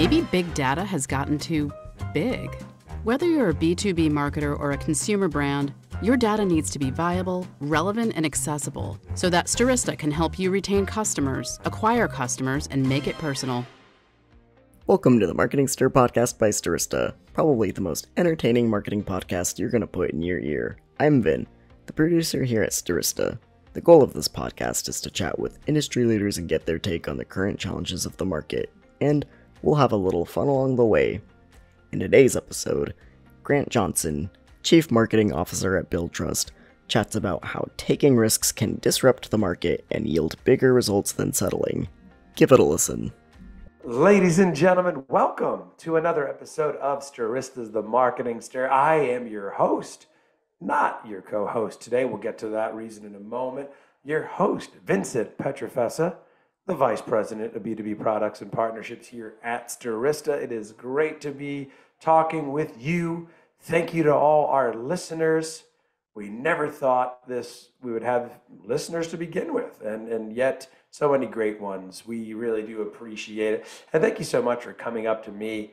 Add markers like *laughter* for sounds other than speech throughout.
Maybe big data has gotten too big. Whether you're a B2B marketer or a consumer brand, your data needs to be viable, relevant, and accessible so that Stirista can help you retain customers, acquire customers, and make it personal. Welcome to the Marketing Stir podcast by Stirista, probably the most entertaining marketing podcast you're going to put in your ear. I'm Vin, the producer here at Stirista. The goal of this podcast is to chat with industry leaders and get their take on the current challenges of the market, and we'll have a little fun along the way. In today's episode, Grant Johnson, Chief Marketing Officer at Billtrust, chats about how taking risks can disrupt the market and yield bigger results than settling. Give it a listen. Ladies and gentlemen, welcome to another episode of Stirista's The Marketing Stir. I am your host, not your co host today. We'll get to that reason in a moment. Your host, Vincent Pietrafesa, the Vice President of B2B Products and Partnerships here at Stirista. It is great to be talking with you. Thank you to all our listeners. We never thought this we would have listeners to begin with, and, and yet so many great ones. We really do appreciate it. And thank you so much for coming up to me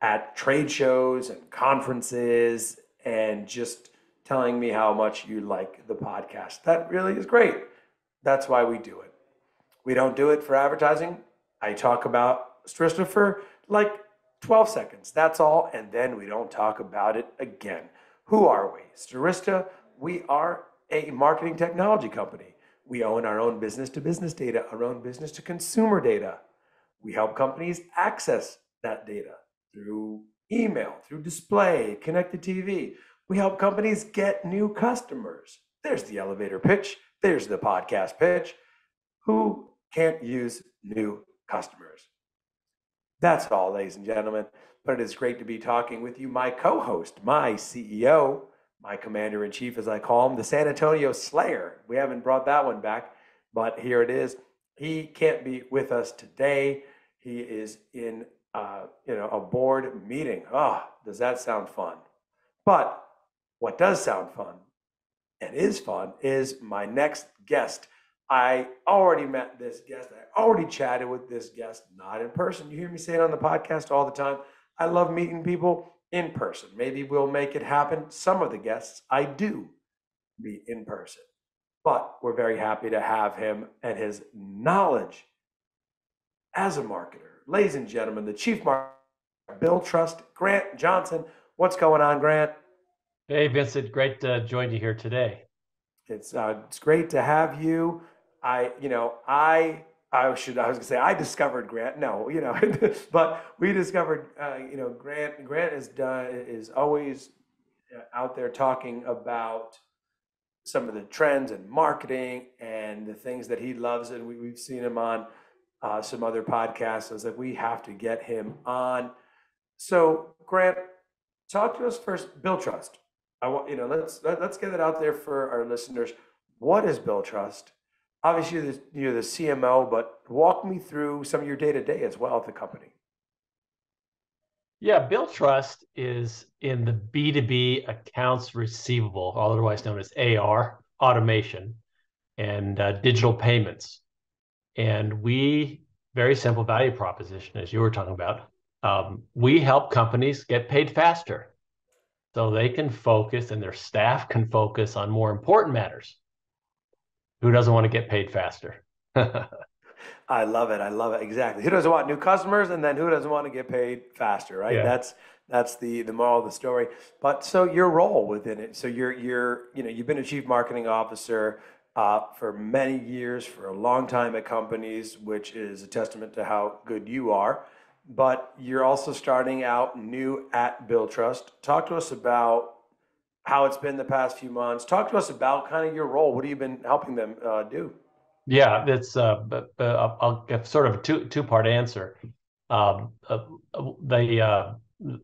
at trade shows and conferences and just telling me how much you like the podcast. That really is great. That's why we do it. We don't do it for advertising. I talk about Stirista for like 12 seconds. That's all. And then we don't talk about it again. Who are we? Stirista, we are a marketing technology company. We own our own business to business data, our own business to consumer data. We help companies access that data through email, through display, connected TV. We help companies get new customers. There's the elevator pitch. There's the podcast pitch. Who can't use new customers? That's all, ladies and gentlemen. But it is great to be talking with you, my co host, my CEO, my commander in chief, as I call him, the San Antonio Slayer. We haven't brought that one back, but here it is. He can't be with us today. He is in, uh, you know, a board meeting. Oh, does that sound fun? But what does sound fun and is fun is my next guest. I already met this guest. I already chatted with this guest, not in person. You hear me say it on the podcast all the time. I love meeting people in person. Maybe we'll make it happen. Some of the guests I do meet in person, but we're very happy to have him and his knowledge as a marketer. Ladies and gentlemen, the chief marketer, Billtrust, Grant Johnson. What's going on, Grant? Hey, Vincent, great to join you here today. It's uh, it's great to have you. I, you know, I I should I was gonna say I discovered Grant. No, you know, *laughs* but we discovered, uh, you know, Grant. Grant is done is always uh, out there talking about some of the trends and marketing and the things that he loves, and we, we've seen him on uh, some other podcasts. I was like, we have to get him on. So, Grant, talk to us first. Billtrust. I want you know let's let, let's get it out there for our listeners. What is Billtrust? Obviously, you're the, you're the CMO, but walk me through some of your day to day as well at the company. Yeah, Billtrust is in the B2B accounts receivable, otherwise known as AR, automation, and uh, digital payments. And we, very simple value proposition, as you were talking about, um, we help companies get paid faster so they can focus and their staff can focus on more important matters. Who doesn't want to get paid faster? *laughs* I love it. I love it. Exactly. Who doesn't want new customers, and then who doesn't want to get paid faster, right? Yeah. That's that's the the moral of the story. But so your role within it. So you're you're you know you've been a chief marketing officer uh, for many years, for a long time at companies, which is a testament to how good you are but you're also starting out new at Billtrust. Talk to us about how it's been the past few months. Talk to us about kind of your role. What have you been helping them uh, do? Yeah, it's uh, give sort of a two two part answer. Um, uh, the uh,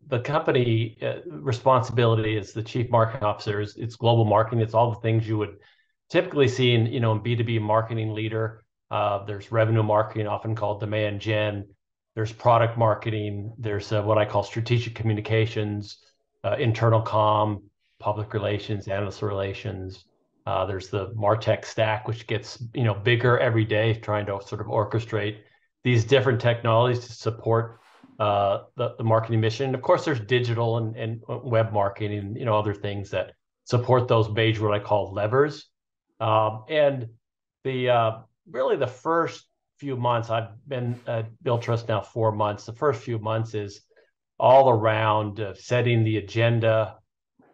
the company uh, responsibility is the chief marketing officer is it's global marketing. It's all the things you would typically see in you know in B two B marketing leader. Uh, there's revenue marketing, often called demand gen there's product marketing, there's uh, what I call strategic communications, uh, internal com, public relations, analyst relations. Uh, there's the Martech stack, which gets you know bigger every day, trying to sort of orchestrate these different technologies to support uh, the, the marketing mission. And of course, there's digital and, and web marketing and you know other things that support those major what I call levers. Um, and the uh, really the first few months I've been at Billtrust now four months. The first few months is all around uh, setting the agenda,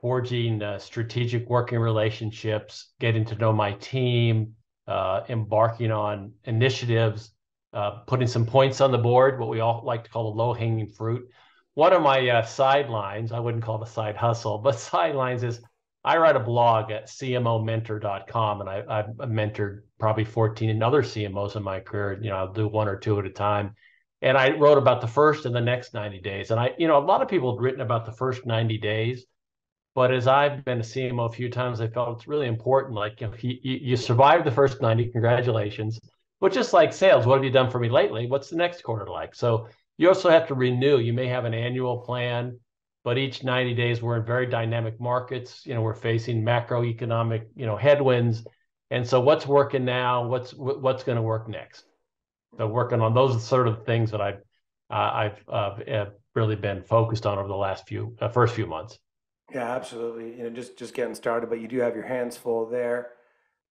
forging uh, strategic working relationships, getting to know my team, uh, embarking on initiatives, uh, putting some points on the board, what we all like to call the low hanging fruit. One of my uh, sidelines, I wouldn't call it a side hustle, *laughs* but sidelines is I write a blog at cmomentor.com and I, I've mentored probably 14 other CMOs in my career. You know, I'll do one or two at a time. And I wrote about the first and the next 90 days. And I, you know, a lot of people have written about the first 90 days. But as I've been a CMO a few times, I felt it's really important. Like, you know, you, you survived the first 90, congratulations. But just like sales, what have you done for me lately? What's the next quarter like? So you also have to renew. You may have an annual plan, but each 90 days we're in very dynamic markets. You know, we're facing macroeconomic, you know, headwinds. And so what's working now? What's what's going to work next? So working on those sort of things that I've uh, I've uh, really been focused on over the last few uh, first few months. Yeah, absolutely. You know, just just getting started, but you do have your hands full there.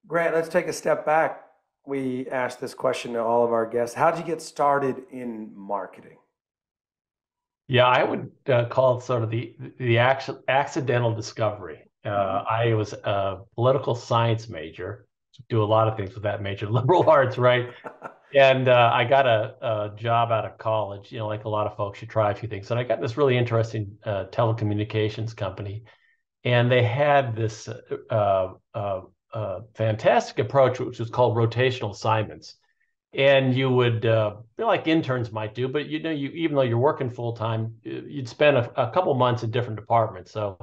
Grant, let's take a step back we asked this question to all of our guests. How did you get started in marketing? Yeah, I would uh, call it sort of the the accidental discovery. Uh, mm-hmm. I was a political science major, do a lot of things with that major, *laughs* liberal arts, right? *laughs* and uh, I got a, a, job out of college. You know, like a lot of folks, you try a few things, and I got this really interesting uh, telecommunications company, and they had this uh, uh, a fantastic approach, which was called rotational assignments. And you would, uh, like interns might do, but you know, you even though you're working full time, you'd spend a, a, couple months in different departments. So,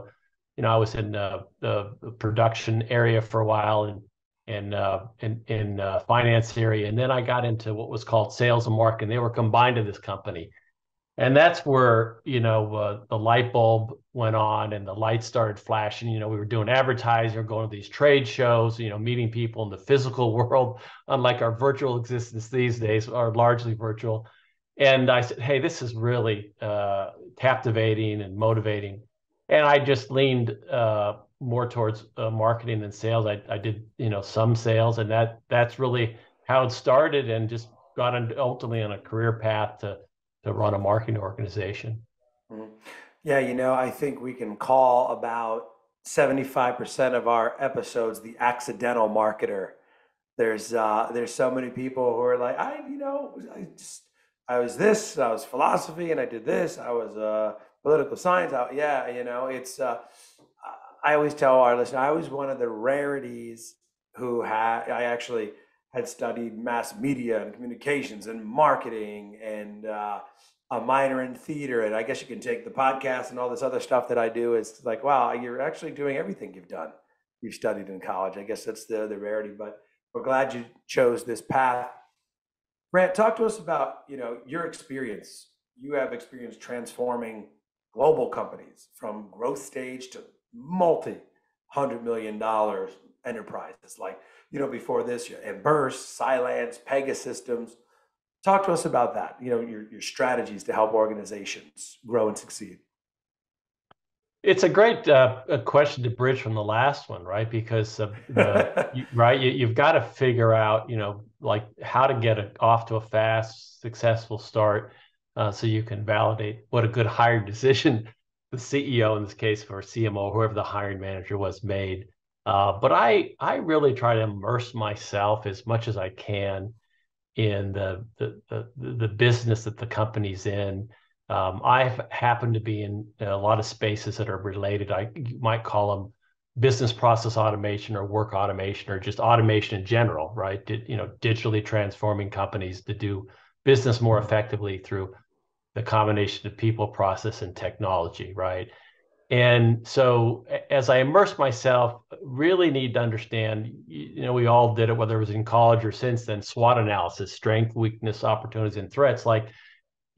you know, I was in uh, the, production area for a while, and in uh, in in uh, finance area, and then I got into what was called sales and marketing. They were combined in this company, and that's where you know uh, the light bulb went on and the lights started flashing. You know we were doing advertising going to these trade shows you know meeting people in the physical *laughs* world unlike our virtual existence these days are largely virtual. And i said hey this is really uh, captivating and motivating. And i just leaned uh, more towards uh, marketing and sales I, I did you know some sales and that that's really how it started and just got ultimately on a career path to to run a marketing organization. Mm-hmm. Yeah, you know, I think we can call about 75% of our episodes the accidental marketer. There's uh, there's so many people who are like, I, you know, I just I was this, I was philosophy, and I did this. I was uh, political science. Yeah, you know, it's. Uh, I always tell our listeners, I was one of the rarities who had. I actually had studied mass media and communications and marketing and uh, a minor in theater. And I guess you can take the podcast and all this other stuff that I do. It's like, wow, you're actually doing everything you've done. You've studied in college. I guess that's the, the rarity, but we're glad you chose this path. Grant, talk to us about, you know, your experience. You have experience transforming global companies from growth stage to multi hundred million dollars enterprises. Like you know, before this, Emburse, Cylance, Pegasystems. Talk to us about that, you know, your, your strategies to help organizations grow and succeed. It's a great uh, a question to bridge from the last one, right? Because uh, the, *laughs* you, right, you, have got to figure out, you know, like how to get a, off to a fast, successful start, uh, so you can validate what a good hiring decision the CEO in this case, or CMO, whoever the hiring manager was, made. Uh, but I I really try to immerse myself as much as I can in the the the, the business that the company's in. Um, I happen to be in a lot of spaces that are related. I might call them business process automation or work automation or just automation in general, right? Did, you know, digitally transforming companies to do business more effectively through the combination of people, process, and technology, right? And so as I immerse myself, really need to understand, you know, we all did it, whether it was in college or since then, SWOT analysis, strength, weakness, opportunities, and threats. Like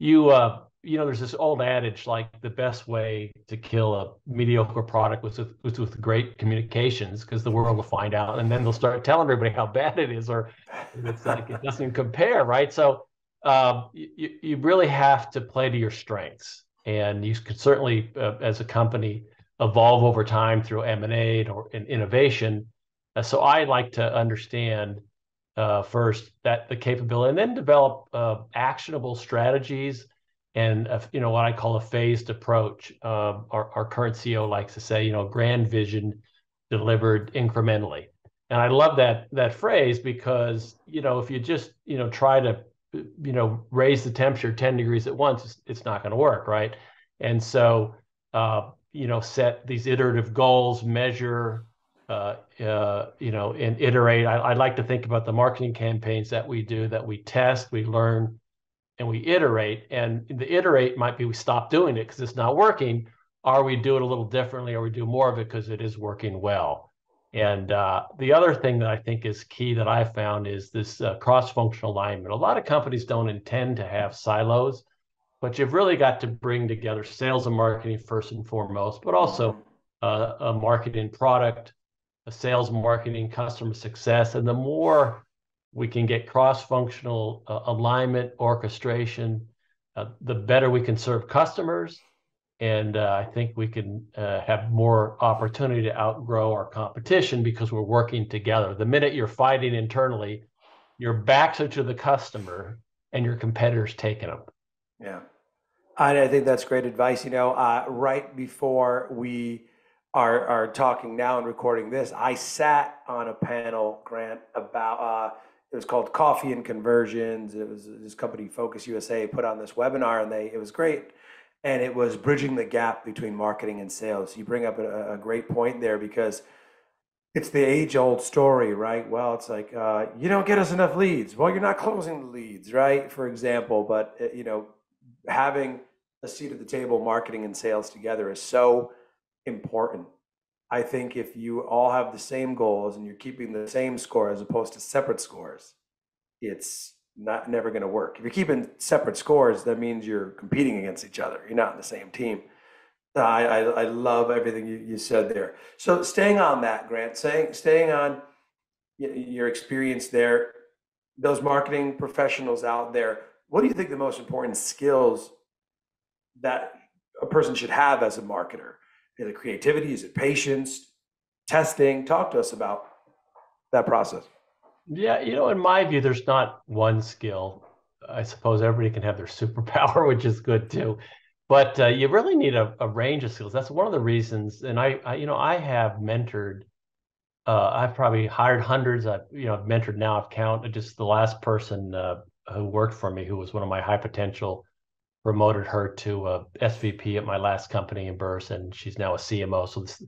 you, uh, you know, there's this old adage, like the best way to kill a mediocre product was with, was with great communications, because the world will find out, and then they'll start telling everybody how *laughs* bad it is, or it's like it doesn't compare, right? So uh, you, you really have to play to your strengths. And you could certainly, uh, as a company, evolve over time through M&A or innovation. Uh, so I like to understand uh, first that the capability and then develop uh, actionable strategies and uh, you know what I call a phased approach. our, our current CEO likes to say, you know, grand vision delivered incrementally. And I love that that phrase because you know if you just you know try to you know raise the temperature 10 degrees at once, it's, it's not going to work, right? And so uh, you know set these iterative goals, measure, uh, uh, you know, and iterate. I, I like to think about the marketing campaigns that we do that we test, we learn, and we iterate. And the iterate might be we stop doing it because it's not working. Are we do it a little differently, or we do more of it because it is working well? And uh, the other thing that I think is key that I found is this uh, cross-functional alignment. A lot of companies don't intend to have silos, but you've really got to bring together sales and marketing first and foremost, but also uh, a marketing product, a sales marketing, customer success. And the more we can get cross-functional uh, alignment, orchestration, uh, the better we can serve customers and uh, I think we can uh, have more opportunity to outgrow our competition because we're working together. The minute you're fighting internally, your backs are to the customer, and your competitors taking them. Yeah, I think that's great advice. You know, uh, right before we are are talking now and recording this, I sat on a panel, Grant, about. Uh, it was called Coffee and Conversions. It was this company, Focus USA, put on this webinar, and they it was great and it was bridging the gap between marketing and sales. You bring up a, a great point there because it's the age old story, right? Well, it's like uh, you don't get us enough leads. Well, you're not closing the leads, right? For example, but uh, you know, having a seat at the table, marketing and sales together is so important. I think if you all have the same goals and you're keeping the same score as opposed to separate scores, it's not never going to work. If you're keeping separate scores, that means you're competing against each other. You're not in the same team. Uh, I, I, I love everything you, you said there. So staying on that, Grant, staying staying on your experience there, those marketing professionals out there. What do you think the most important skills that a person should have as a marketer? Is it creativity? Is it patience? Testing? Talk to us about that process. Yeah, you know, in my view, there's not one skill. I suppose everybody can have their *laughs* superpower, which is good too. But uh, you really need a, a, range of skills. That's one of the reasons. And I, I you know, I have mentored. Uh, I've probably hired hundreds. I've, you know, I've mentored now. I've counted just the last person uh, who worked for me, who was one of my high potential, promoted her to a SVP at my last company Emburse, and she's now a CMO. So this,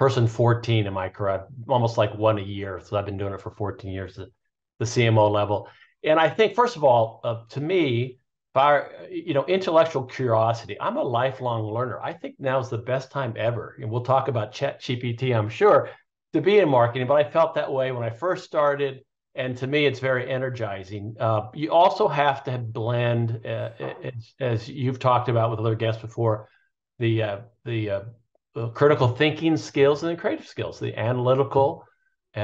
person 14 in my career, almost like one a year. So I've been doing it for 14 years at the CMO level. And I think, first of all, uh, to me, our, you know, intellectual curiosity. I'm a lifelong learner. I think now is the best time ever. And we'll talk about Chat GPT, I'm sure, to be in marketing. But I felt that way when I first started. And to me, it's very energizing. Uh, you also have to blend, uh, as, as, you've talked about with other guests before, the uh, the uh, critical thinking skills and the creative skills, the analytical uh,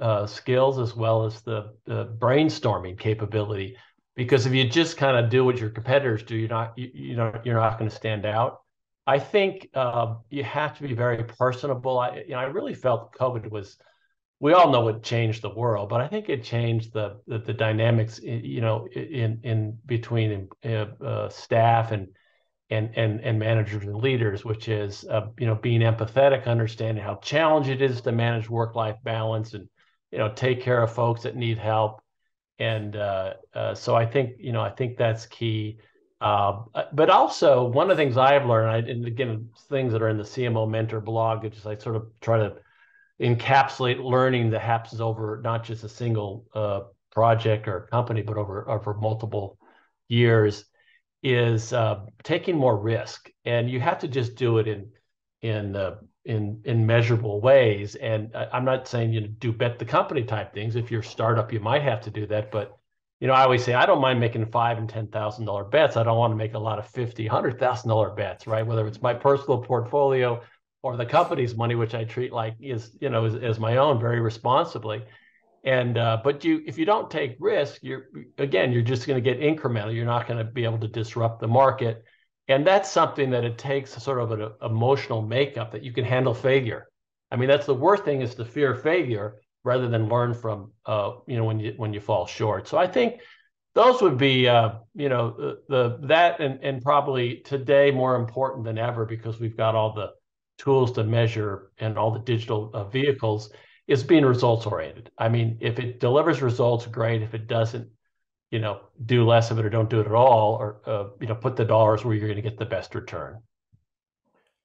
uh, skills as well as the, the, brainstorming capability. Because if you just kind of do what your competitors do, you're not you, you know you're not going to stand out. I think uh, you have to be very personable. I you know I really felt COVID was. We all know it changed the world, but I think it changed the the, the dynamics, you know, in in between uh, uh, staff and and and and managers and leaders, which is uh, you know being empathetic, understanding how challenging it is to manage work life balance, and you know take care of folks that need help. And uh, uh, so I think you know I think that's key. Uh, but also one of the things I've learned, I, and again things that are in the CMO Mentor blog, which is I sort of try to encapsulate learning that happens over not just a single uh, project or company, but over over multiple years is uh, taking more risk, and you have to just do it in in uh, in in measurable ways. And I'm not saying you know, do bet the company type things. If you're a startup, you might have to do that, but you know, I always say I don't mind making five and ten thousand dollar bets. I don't want to make a lot of fifty, hundred thousand dollar bets, right? Whether it's my personal portfolio or the company's money, which I treat like is you know as my own very responsibly. And uh, but you if you don't take risk, you're again you're just going to get incremental. You're not going to be able to disrupt the market, and that's something that it takes sort of an emotional makeup that you can handle failure. I mean, that's the worst thing is to fear failure rather than learn from uh, you know when you when you fall short. So I think those would be uh, you know the, the that and and probably today more important than ever because we've got all the tools to measure and all the digital uh, vehicles is being results oriented. I mean, if it delivers results, great. If it doesn't, you know, do less of it or don't do it at all, or uh, you know, put the dollars where you're going to get the best return.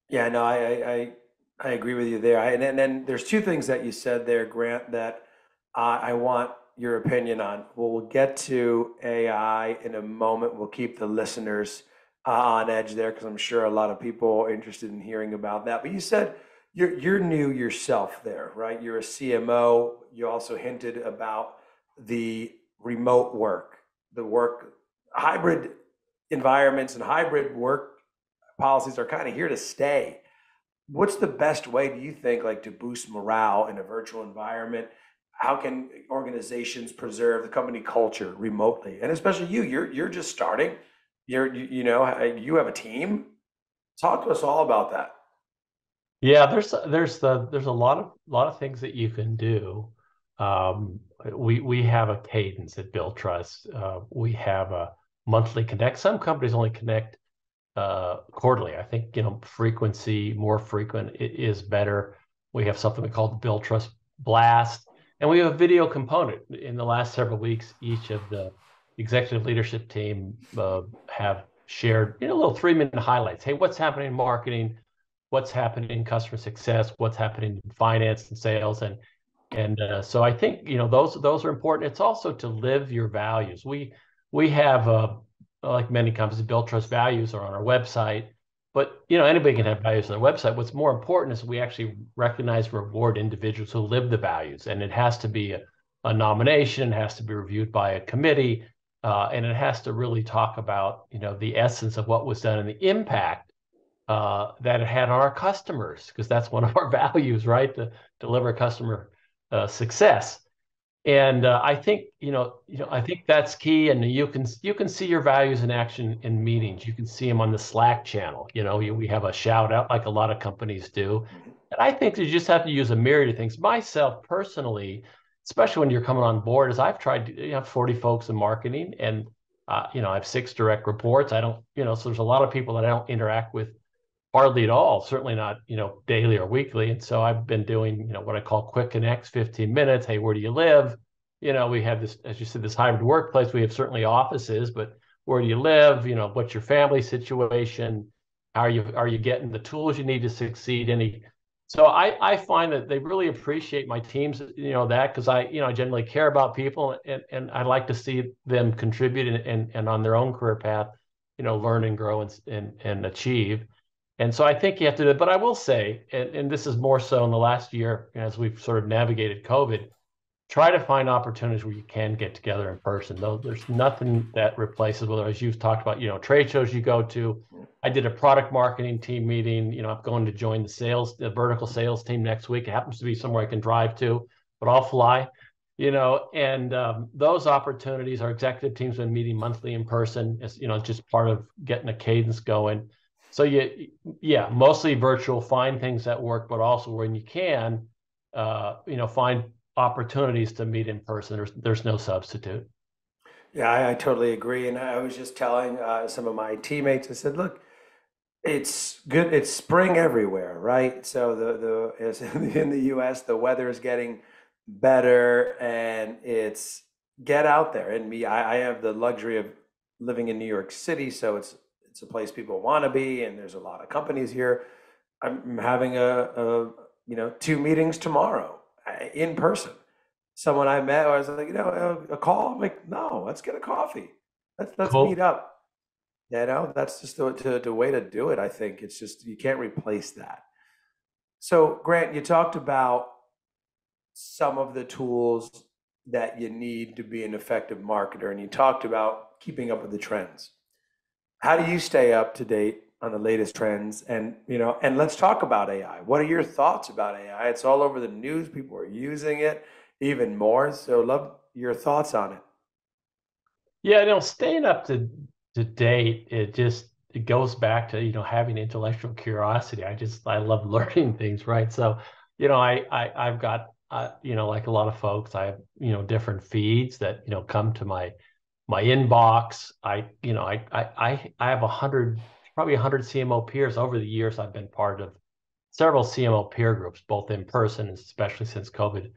Yeah, no, I I I agree with you there. I, and, then there's two things that you said there, Grant, that uh, I want your opinion on. Well, we'll get to AI in a moment. We'll keep the listeners uh, on edge there because I'm sure a lot of people are interested in hearing about that. But you said you're you're new yourself there, right? You're a CMO. You also hinted about the remote work, the work hybrid environments and hybrid work policies are kind of here to stay. What's the best way do you think like to boost morale in a virtual environment? How can organizations preserve the company culture remotely? And especially you, you're you're just starting. You're you, you know, you have a team. Talk to us all about that. Yeah, there's there's the there's a lot of lot of things that you can do. Um, we we have a cadence at Billtrust. Uh, we have a monthly connect. Some companies only connect uh, quarterly. I think you know frequency more frequent is better. We have something we call the Billtrust Blast, and we have a video component. In the last several weeks, each of the executive leadership team uh, have shared you know little three minute highlights. Hey, what's happening in marketing? What's happening in customer success, what's happening in finance and sales, and and uh, so I think you know those those are important. It's also to live your values. We we have uh, like many companies, Billtrust values are on our website, but you know anybody can have values on their website. What's more important is we actually recognize reward individuals who live the values, and it has to be a, a nomination, it has to be reviewed by a committee, uh, and it has to really talk about you know the essence of what was done and the impact uh, that it had on our customers, because that's one of our *laughs* values, right? To deliver customer uh, success. And uh, I think you know, you know, I think that's key. And you can you can see your values in action in meetings. You can see them on the Slack channel. You know, we have a shout out like a lot of companies do. And I think you just have to use a myriad of things. Myself personally, especially when you're coming on board, is I've tried to you have 40 folks in marketing, and uh, you know, I have six direct reports. I don't, you know, so there's a lot of people that I don't interact with hardly at all, certainly not, you know, daily or weekly. And so I've been doing, you know, what I call quick connects, 15 minutes. Hey, where do you live? You know, we have this, as you said, this hybrid workplace. We have certainly offices, but where do you live? You know, what's your family situation? How are you are you getting the tools you need to succeed? Any so I, I find that they really appreciate my teams, you know, that because I, you know, I generally care about people and, and I like to see them contribute and, and, and on their own career path, you know, learn and grow and, and, and achieve. And so I think you have to do it. But I will say, and, and this is more so in the last year as we've sort of navigated COVID, try to find opportunities where you can get together in person. Though there's nothing that replaces whether as you've talked about, you know, trade shows you go to. I did a product marketing team meeting. You know, I'm going to join the sales, the vertical sales team next week. It happens to be somewhere I can drive to, but I'll fly. You know, and um, those opportunities, our executive team's been meeting monthly in person. It's you know just part of getting a cadence going. So you, yeah, mostly virtual. Find things that work, but also when you can, uh, you know, find opportunities to meet in person. There's there's no substitute. Yeah, I, I totally agree. And I was just telling uh, some of my teammates. I said, look, it's good. It's spring everywhere, right? So the the *laughs* in the U.S. the weather is getting better, and it's get out there. And me, I, I have the luxury of living in New York City, so it's it's a place people want to be, and there's a lot of companies here. I'm having a, a you know two meetings tomorrow uh, in person. Someone I met, I was like, you know, a, a call. I'm like, no, let's get a coffee. Let's let's cool. meet up. You know, that's just the, the, the way to do it. I think it's just you can't replace that. So, Grant, you talked about some of the tools that you need to be an effective marketer, and you talked about keeping up with the trends how do you stay up to date on the latest trends and you know and let's talk about ai what are your thoughts about ai it's all over the news people are using it even more. So, love your thoughts on it. Yeah, you know, staying up to to date, it just it goes back to you know having intellectual curiosity. I just I love *laughs* learning things, right? So, you know, I, I I've got uh, you know like a lot of folks, I have you know different feeds that you know come to my my inbox. I you know I I I have a hundred probably a hundred CMO peers over the years. I've been part of several CMO peer groups, both in person and especially since COVID,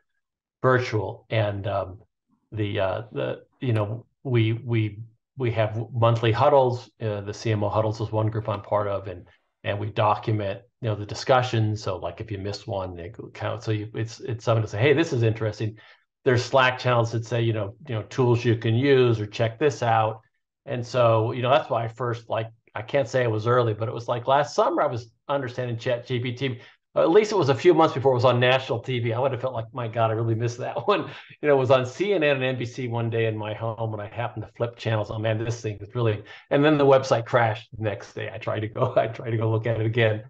virtual. And um, the uh, the you know we we we have monthly huddles. Uh, the CMO huddles is one group I'm part of, and and we document you know the discussions. So like if you miss one, they count. So you, it's it's someone to say, hey, this is interesting. There's Slack channels that say you know you know tools you can use or check this out. And so you know that's why I first like I can't say it was early, but it was like last summer I was understanding Chat GPT at least it was a few months before it was on national TV. I would have felt like, my God, I really missed that *laughs* one. You know, it was on CNN and NBC one day in my home and I happened to flip channels. Oh man, this thing is really. And then the website crashed the next day. I tried to go, *laughs* I tried to go look at it again.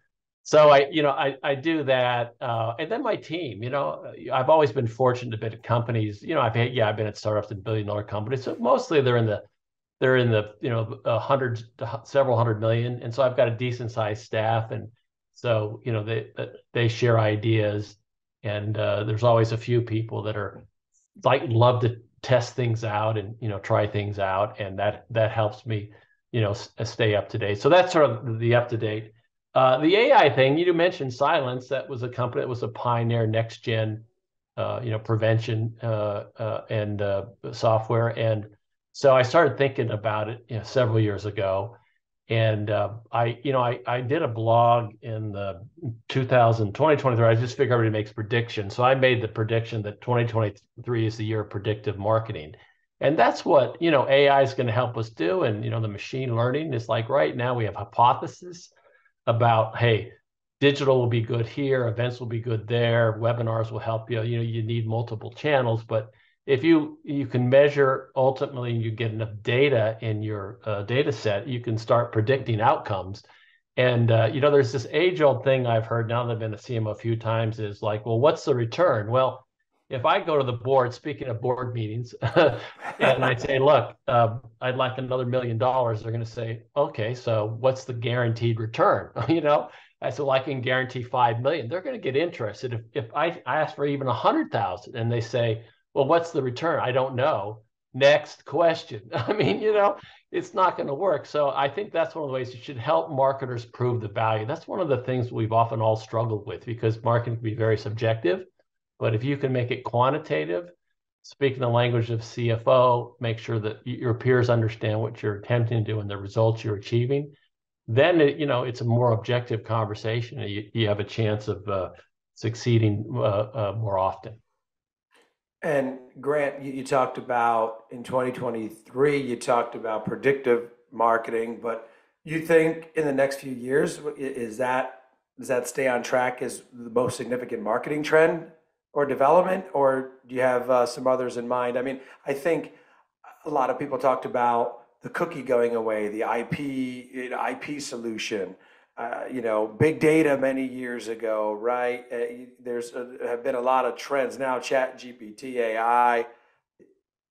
So I, you know, I I do that, uh, and then my team. You know, I've always been fortunate to be at companies. You know, I've had, yeah, I've been at startups and billion dollar companies. So mostly they're in the they're in the you know a hundred several hundred million, and so I've got a decent sized staff and so you know they they share ideas, and uh, there's always a few people that are like love to test things out and you know try things out, and that that helps me you know stay up to date. So that's sort of the up to date. Uh, the AI thing you mentioned, Cylance. That was a company that was a pioneer next gen, uh, you know, prevention uh, uh, and software. And so I started thinking about it you know, several years ago and uh, I, you know, I, I did a blog in the 2000, 2023. I just figured everybody makes predictions. So I made the prediction that 2023 is the year of predictive marketing. And that's what, you know, AI is going to help us do. And, you know, the machine learning is like right now we have hypothesis about, hey, digital will be good here, events will be good there, webinars will help you. You know, you need multiple channels, but if you you can measure ultimately you get enough data in your uh, data set you can start predicting outcomes and uh, you know there's this age old thing i've heard now that i've been a cmo a few times is like well what's the return well if i go to the board speaking of board meetings *laughs* and i say look uh, i'd like another million dollars they're going to say okay so what's the guaranteed return *laughs* you know I said, well, I can guarantee five million. They're going to get interested if, if I, I ask for even a hundred thousand, and they say, well, what's the return? I don't know. Next question. *laughs* I mean, you know, it's not going to work. So I think that's one of the ways you should help marketers prove the value. That's one of the things we've often all struggled with because marketing can be very subjective. But if you can make it quantitative, speaking the language of CFO, make sure that your peers understand what you're attempting to do and the results you're achieving, then it, you know it's a more objective conversation. You, you have a chance of uh, succeeding uh, uh, more often. And Grant, you, you talked about in 2023, you talked about predictive marketing, but you think in the next few years, is that does that stay on track as the most significant marketing trend or development, or do you have uh, some others in mind? I mean, I think a lot of people talked about the cookie going away, the IP IP solution uh, you know, big data many years ago, right? Uh, there's have been a lot of trends now. Chat GPT, AI.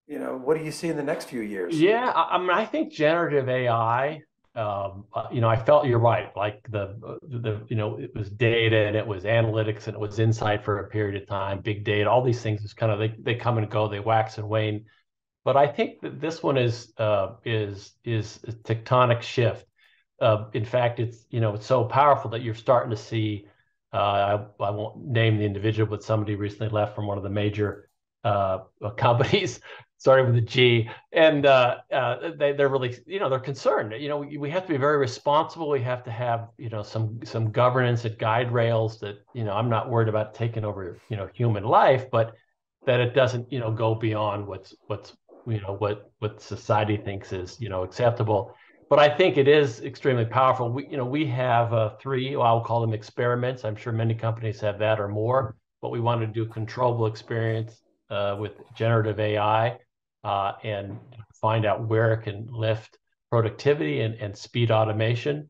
You know, what do you see in the next few years? Yeah, I mean, I think generative AI. Um, uh, you know, I felt you're right. Like the the you know, it was data and it was analytics and it was insight for a period of time. Big data, all these things is kind of they they come and go, they wax and wane. But I think that this one is uh, is is a tectonic shift uh, in fact, it's you know it's so powerful that you're starting to see. Uh, I, I, won't name the individual, but somebody recently left from one of the major uh, *laughs* companies, starting with a G, and uh, uh, they, they're really you know they're concerned. You know we, we have to be very responsible. We have to have you know some some governance and guide rails that you know I'm not worried about taking over you know human life, but that it doesn't you know go beyond what's what's you know what what society thinks is you know acceptable but I think it is extremely powerful. We, you know, we have uh, three, well, I'll call them experiments. I'm sure many companies have that or more, but we want to do controllable experience uh, with generative AI uh, and find out where it can lift productivity and, and speed automation.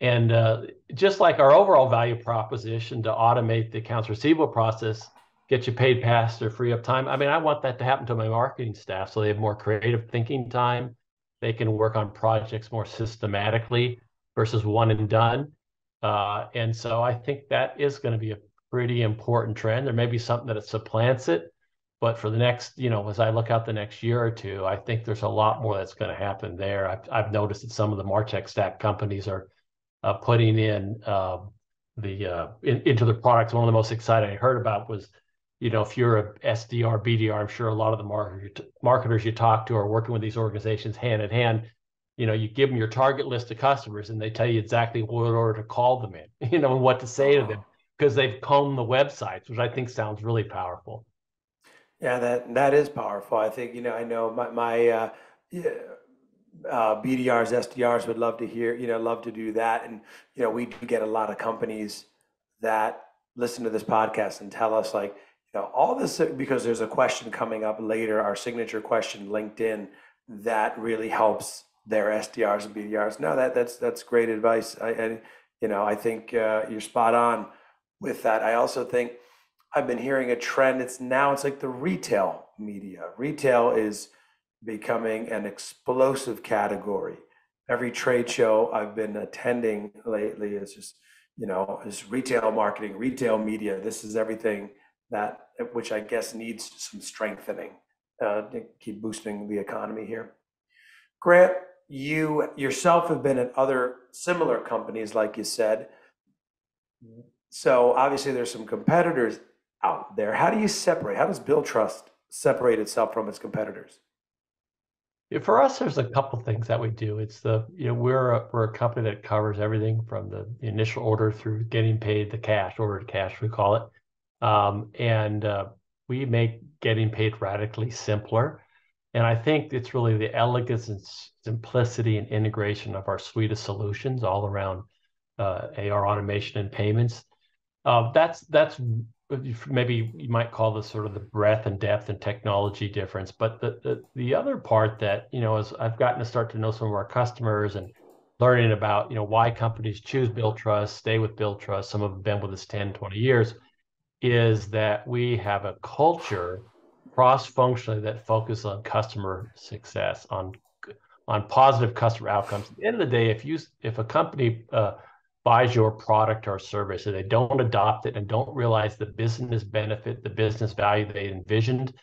And uh, just like our overall value proposition to automate the accounts receivable process, get you paid faster, free up time. I mean, I want that to happen to my marketing staff so they have more creative thinking time. They can work on projects more systematically versus one and done. Uh, and so I think that is going to be a pretty important trend. There may be something that it supplants it, but for the next, you know, as I look out the next year or two, I think there's a lot more that's going to happen there. I've, I've noticed that some of the Martech stack companies are uh, putting in uh, the uh, in, into the products. One of the most exciting I heard about was, you know, if you're a SDR, BDR, I'm sure a lot of the marketers, marketers you talk to are working with these organizations hand in hand. You know, you give them your target list of customers, and they tell you exactly what order to call them in. *laughs* You know, and what to say to them because they've combed the websites, which I think sounds really powerful. Yeah, that that is powerful. I think you know. I know my my uh, uh, BDRs, SDRs would love to hear. You know, love to do that. And you know, we do get a lot of companies that listen to this podcast and tell us like, you know, all this because there's a question coming up later, our signature question, LinkedIn, that really helps their SDRs and BDRs. No, that that's that's great advice. I, and you know, I think uh, you're spot on with that. I also think I've been hearing a trend. It's now it's like the retail media. Retail is becoming an explosive category. Every trade show I've been attending lately is just, you know, is retail marketing, retail media. This is everything that which I guess needs some strengthening uh, to keep boosting the economy here. Grant, you yourself have been at other similar companies, like you said. So obviously there's some competitors out there. How do you separate? How does Billtrust separate itself from its competitors? For us, there's a couple things that we do. It's the you know we're a, we're a company that covers everything from the, initial order through getting paid, the cash order to cash we call it, um, and uh, we make getting paid radically simpler. And I think it's really the elegance and simplicity and integration of our suite of solutions all around uh, AR automation and payments uh, that's that's maybe you might call this sort of the breadth and depth and technology difference. But the, the the other part that you know as I've gotten to start to know some of our customers and learning about you know why companies choose Billtrust stay with Billtrust Some of them have been with us 10, 20 years. Is that we have a culture cross-functionally that focuses on customer success, on on positive customer outcomes. At the end of the day, if you if a company uh, buys your product or service and they don't adopt it and don't realize the business benefit, the business value they envisioned,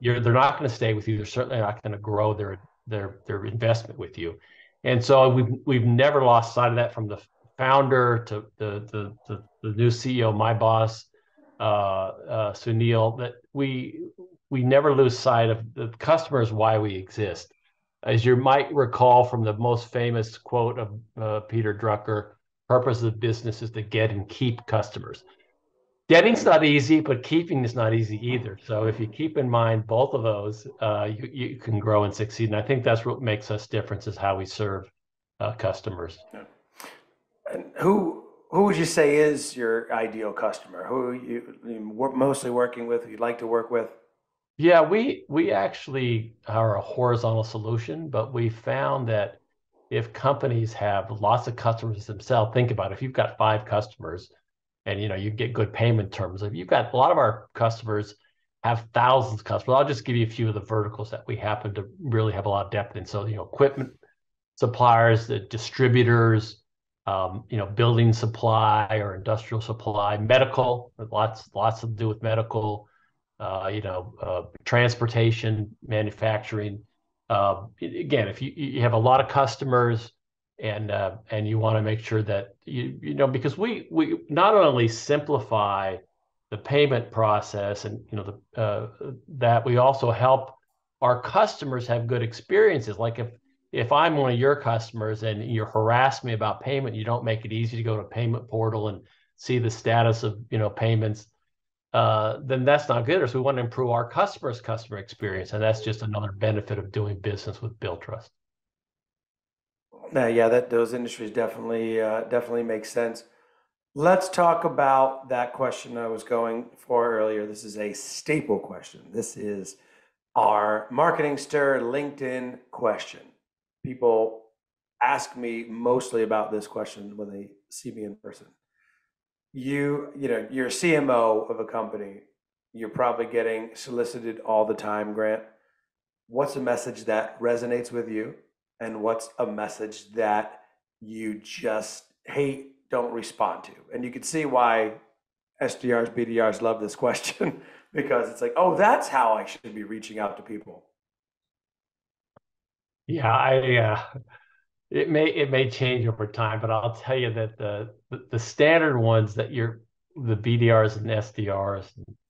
you're they're not going to stay with you. They're certainly not going to grow their their their investment with you. And so we've we've never lost sight of that from the founder to the the the, the new CEO, my boss, uh, uh, Sunil. That we we never lose sight of the customers why we exist. As you might recall from the most famous quote of uh, Peter Drucker, purpose of the business is to get and keep customers. Getting's not easy, but keeping is not easy either. So if you keep in mind both of those, uh, you, you can grow and succeed. And I think that's what makes us different is how we serve uh, customers. And who who would you say is your ideal customer? Who you, you mostly working with? You'd like to work with? Yeah, we we actually are a horizontal solution, but we found that if companies have lots of customers themselves, think about it. if you've got five customers and you know you get good payment terms. If you've got a lot of our customers have thousands of customers. I'll just give you a few of the verticals that we happen to really have a lot of depth in. So, you know, equipment suppliers, the distributors, um, you know, building supply or industrial supply, medical, lots lots to do with medical, uh, you know, uh, transportation, manufacturing, uh, again, if you, you have a lot of customers and uh, and you want to make sure that you you know because we we not only simplify the payment process and you know the uh, that we also help our customers have good experiences. Like if if I'm one of your customers and you harass me about payment, you don't make it easy to go to payment portal and see the status of you know payments uh, then that's not good. So we want to improve our customers' customer experience, and that's just another benefit of doing business with Billtrust. Uh, yeah, that those industries definitely uh, definitely make sense. Let's talk about that question I was going for earlier. This is a staple question. This is our marketing stir LinkedIn question. People ask me mostly about this question when they see me in person you you know you're a CMO of a company. you're probably getting solicited all the time, Grant. What's a message that resonates with you? And what's a message that you just hate, don't respond to? And you can see why SDRs, BDRs love this *laughs* question because it's like, oh, that's how I should be reaching out to people. Yeah, I uh, it may it may change over time, but I'll tell you that the the, the standard ones that you're the BDRs and SDRs,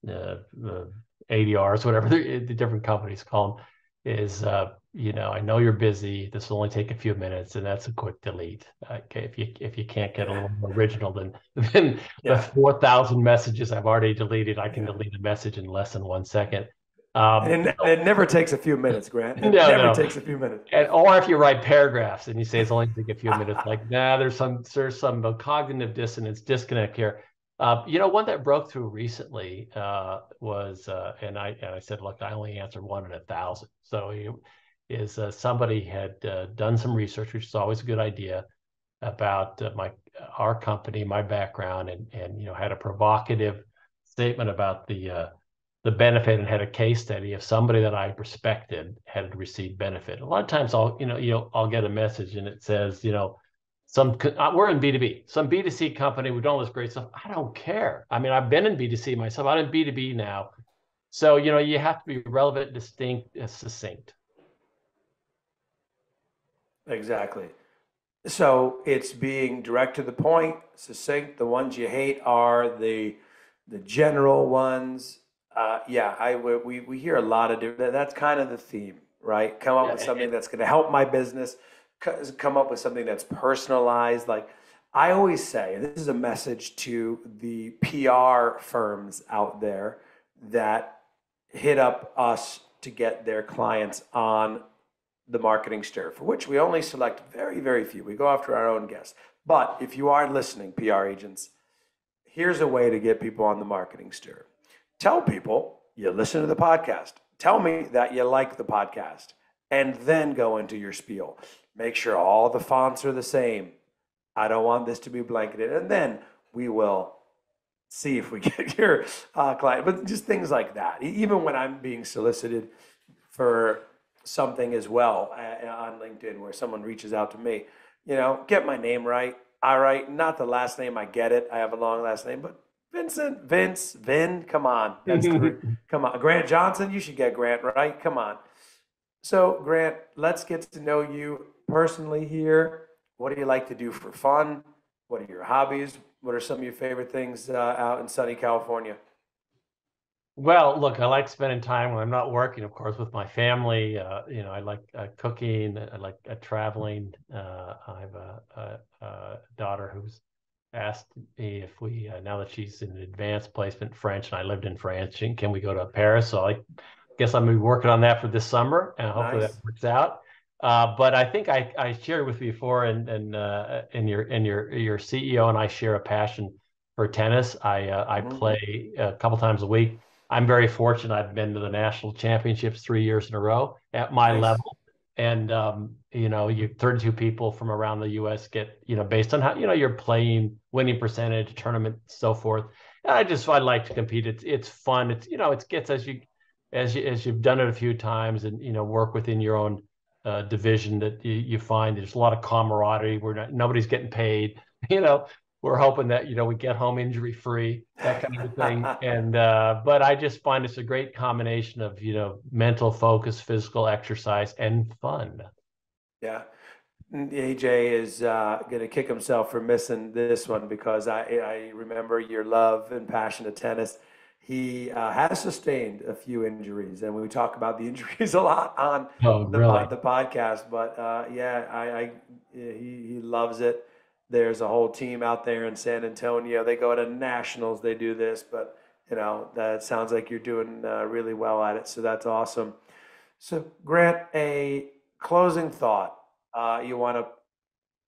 uh, the ADRs, whatever the, the, different companies call them, is uh, you know I know you're busy. This will only take a few minutes, and that's a quick delete. Okay, if you if you can't get a little more original than *laughs* than yeah. the four thousand messages I've already deleted, I can delete a message in less than one second. Um, it, it, never takes a few minutes, Grant. *laughs* It no, never no. takes a few minutes. And, or if you write paragraphs and you say it's only take a few minutes, like, *laughs* nah, there's some there's some cognitive dissonance, disconnect here. Uh, you know, one that broke through recently uh, was, uh, and I and I said, look, I only answered one in a thousand. So you, is uh, somebody had uh, done some research, which is always a good idea, about uh, my our company, my background, and and you know had a provocative statement about the the benefit and had a case study of somebody that I respected had received benefit. A lot of times I'll, you know, you know, I'll get a message and it says, you know, some uh, we're in B2B, some B2C company, we've done all this great stuff. I don't care. I mean, I've been in B2C myself. I'm in B2B now. So, you know, you have to be relevant, distinct, and succinct. Exactly. So it's being direct to the point, succinct. The ones you hate are the the general ones uh, yeah, I we we hear a lot of different. That's kind of the theme, right? Come up with something that's going to help my business. Come up with something that's personalized. Like I always say, this is a message to the PR firms out there that hit up us to get their clients on the marketing stir, for which we only select very, very few. We go after our own guests. But if you are listening, PR agents, here's a way to get people on the marketing stir Tell people you listen to the podcast. Tell me that you like the podcast and then go into your spiel. Make sure all the fonts are the same. I don't want this to be blanketed. And then we will see if we *laughs* get your uh, client. But just things like that. Even when I'm being solicited for something as well uh, on LinkedIn where someone reaches out to me, you know, get my name right. All right, not the last name. I get it. I have a long last name, but Vincent, Vince, Vin, come on. That's *laughs* come on. Grant Johnson, you should get Grant, right? Come on. So, Grant, let's get to know you personally here. What do you like to do for fun? What are your hobbies? What are some of your favorite things uh, out in sunny California? Well, look, I like spending time when I'm not working, of course, with my family. Uh, you know, I like uh, cooking. I like uh, traveling. Uh, I have a, a, a, daughter who's asked me if we uh, now that she's in advanced placement French and I lived in France, and can we go to Paris? So I guess I'm gonna be working on that for this summer, and hopefully nice. that works out. Uh, but I think I, I shared with you before, and and uh, and your and your your CEO and I share a passion for tennis. I uh, I mm-hmm. play a couple times a week. I'm very fortunate. I've been to the national championships three years in a row at my nice. level and um, you know you 32 people from around the us get you know based on how you know you're playing winning percentage tournament so forth. And i just i like to compete. It's it's fun. It's you know it gets as you as you as you've done it a few times and you know work within your own uh, division that you, you find there's a lot of camaraderie. Where not, nobody's getting paid. *laughs* You know we're hoping that you know we get home injury free that kind of thing. *laughs* And uh, but i just find it's a great combination of you know mental focus physical exercise and fun yeah aj is uh, going to kick himself for missing this one because I, I remember your love and passion of tennis he uh, has sustained a few injuries and we talk about the *laughs* injuries a lot on oh, the, really? the podcast but uh, yeah I, I he, he loves it there's a whole team out there in San Antonio. They go to nationals. They do this, but you know that sounds like you're doing uh, really well at it. So that's awesome. So Grant, a closing thought uh, you want to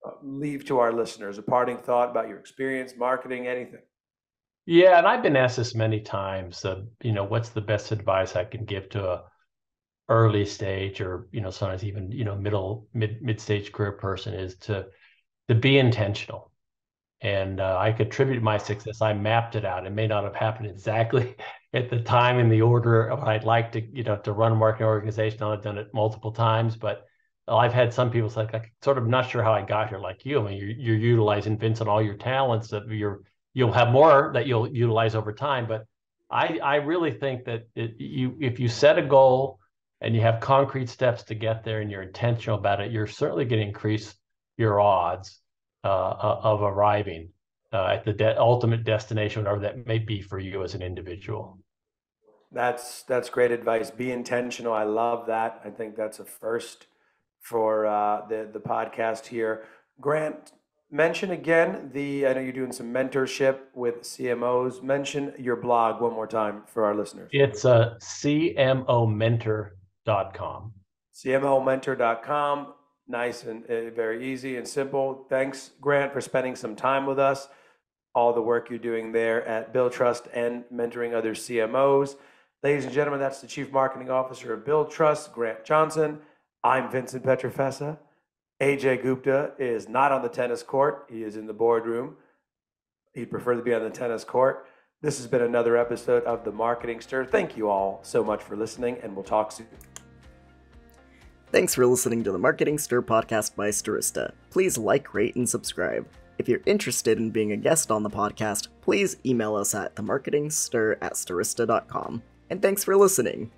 uh, leave to our listeners, a parting thought about your experience, marketing, anything. Yeah, and I've been asked this many times. Uh, you know, what's the best advice I can give to a early stage or you know sometimes even you know middle mid mid stage career person is to to be intentional. And uh, I contributed my success. I mapped it out. It may not have happened *laughs* exactly at the time in the order I'd like to, you know, to run a marketing organization. I've done it multiple times, but I've had some people say, like, I'm sort of not sure how I got here like you. I mean, you're, you're utilizing Vince and all your talents that you're, you'll have more that you'll utilize over time. But I, I really think that it, you, if you set a goal and you have concrete steps to get there and you're intentional about it, you're certainly going to increase your odds uh, of arriving uh, at the de- ultimate destination, whatever that may be for you as an individual. That's that's great advice. Be intentional. I love that. I think that's a first for uh, the the podcast here. Grant, mention again the. I know you're doing some mentorship with CMOs. Mention your blog one more time for our listeners. It's uh, cmomentor.com. cmomentor.com. Nice and uh, very easy and simple. Thanks, Grant, for spending some time with us. All the work you're doing there at Billtrust and mentoring other CMOs. Ladies and gentlemen, that's the Chief Marketing Officer of Billtrust, Grant Johnson. I'm Vincent Pietrafesa. AJ Gupta is not on the tennis court. He is in the boardroom. He'd prefer to be on the tennis court. This has been another episode of The Marketing Stir. Thank you all so much for listening, and we'll talk soon. Thanks for listening to the Marketing Stir podcast by Stirista. Please like, rate, and subscribe. If you're interested in being a guest on the podcast, please email us at themarketingstir at stirista.com. And thanks for listening.